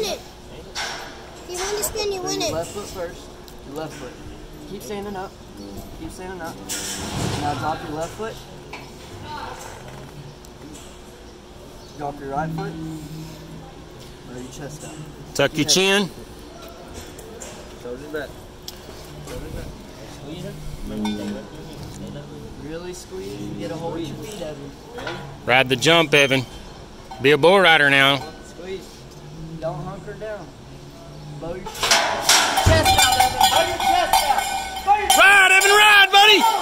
win it. If you win the spin, you win it. left foot first. Your left foot. Keep standing up. Keep standing up. Now drop your left foot. Drop your right foot. Or your chest out. Tuck your chin. Shoulders back. Shoulders back. Squeeze it. Remember, stay with me. Stay with me. Really squeeze get a hold of your feet, Evan. Ride the jump, Evan. Be a bull rider now. Squeeze. Don't hunker down. Blow your chest out, Evan. Blow your chest out. Blow your Ride, Evan, ride, buddy! Oh.